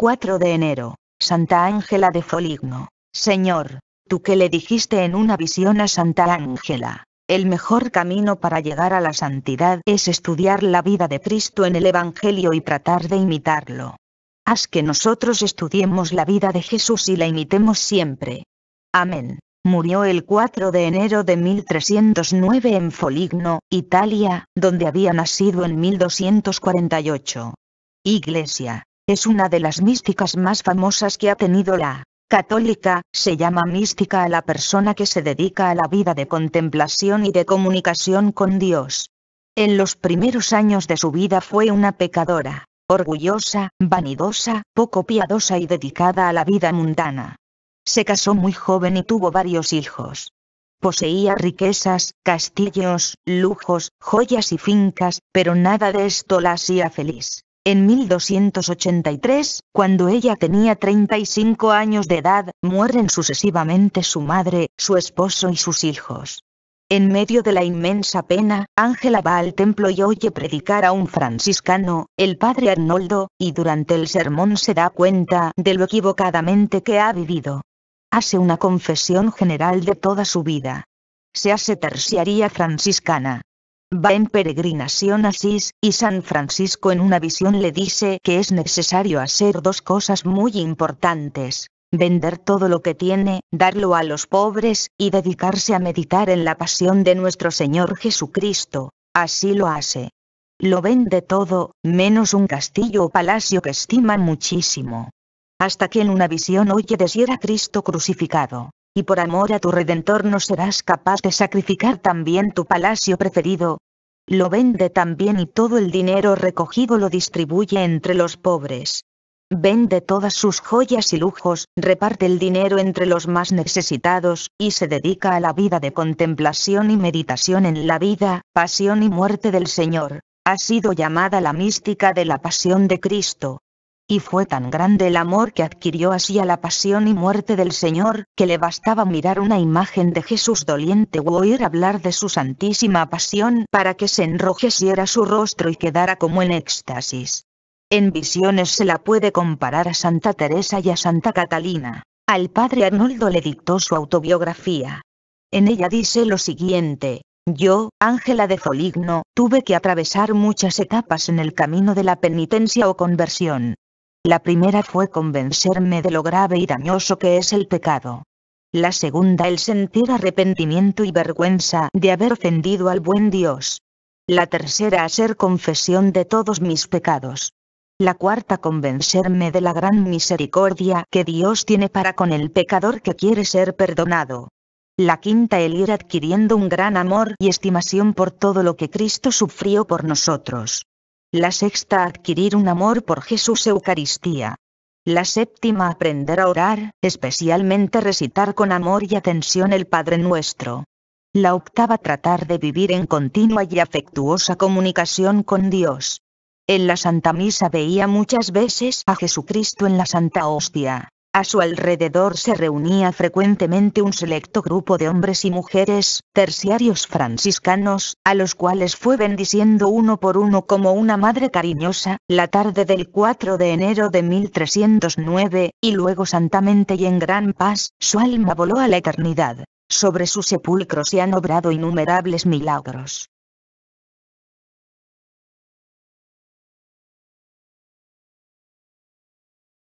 4 de enero. Santa Ángela de Foligno. Señor, tú que le dijiste en una visión a Santa Ángela, el mejor camino para llegar a la santidad es estudiar la vida de Cristo en el Evangelio y tratar de imitarlo. Haz que nosotros estudiemos la vida de Jesús y la imitemos siempre. Amén. Murió el 4 de enero de 1309 en Foligno, Italia, donde había nacido en 1248. Iglesia. Es una de las místicas más famosas que ha tenido la católica, se llama mística a la persona que se dedica a la vida de contemplación y de comunicación con Dios. En los primeros años de su vida fue una pecadora, orgullosa, vanidosa, poco piadosa y dedicada a la vida mundana. Se casó muy joven y tuvo varios hijos. Poseía riquezas, castillos, lujos, joyas y fincas, pero nada de esto la hacía feliz. En 1283, cuando ella tenía 35 años de edad, mueren sucesivamente su madre, su esposo y sus hijos. En medio de la inmensa pena, Ángela va al templo y oye predicar a un franciscano, el padre Arnoldo, y durante el sermón se da cuenta de lo equivocadamente que ha vivido hace una confesión general de toda su vida. Se hace terciaria franciscana. Va en peregrinación a Asís, y San Francisco en una visión le dice que es necesario hacer dos cosas muy importantes. Vender todo lo que tiene, darlo a los pobres, y dedicarse a meditar en la pasión de nuestro Señor Jesucristo. Así lo hace. Lo vende todo, menos un castillo o palacio que estima muchísimo hasta que en una visión oye decir a Cristo crucificado, y por amor a tu Redentor no serás capaz de sacrificar también tu palacio preferido. Lo vende también y todo el dinero recogido lo distribuye entre los pobres. Vende todas sus joyas y lujos, reparte el dinero entre los más necesitados, y se dedica a la vida de contemplación y meditación en la vida, pasión y muerte del Señor. Ha sido llamada la mística de la pasión de Cristo, y fue tan grande el amor que adquirió así a la pasión y muerte del Señor, que le bastaba mirar una imagen de Jesús doliente o oír hablar de su santísima pasión para que se enrojeciera su rostro y quedara como en éxtasis. En visiones se la puede comparar a Santa Teresa y a Santa Catalina. Al padre Arnoldo le dictó su autobiografía. En ella dice lo siguiente, yo, Ángela de Foligno, tuve que atravesar muchas etapas en el camino de la penitencia o conversión. La primera fue convencerme de lo grave y dañoso que es el pecado. La segunda el sentir arrepentimiento y vergüenza de haber ofendido al buen Dios. La tercera hacer confesión de todos mis pecados. La cuarta convencerme de la gran misericordia que Dios tiene para con el pecador que quiere ser perdonado. La quinta el ir adquiriendo un gran amor y estimación por todo lo que Cristo sufrió por nosotros. La sexta adquirir un amor por Jesús Eucaristía. La séptima aprender a orar, especialmente recitar con amor y atención el Padre Nuestro. La octava tratar de vivir en continua y afectuosa comunicación con Dios. En la Santa Misa veía muchas veces a Jesucristo en la Santa Hostia. A su alrededor se reunía frecuentemente un selecto grupo de hombres y mujeres, terciarios franciscanos, a los cuales fue bendiciendo uno por uno como una madre cariñosa, la tarde del 4 de enero de 1309, y luego santamente y en gran paz, su alma voló a la eternidad. Sobre su sepulcro se han obrado innumerables milagros.